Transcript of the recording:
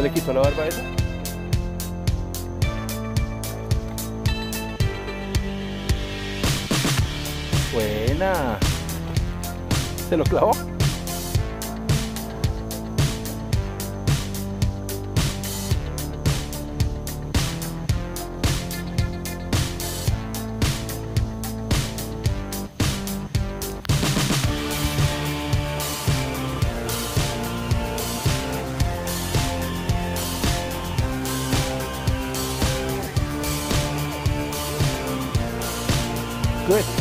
¿Se le quitó la barba esa? Buena. ¿Se lo clavó? good.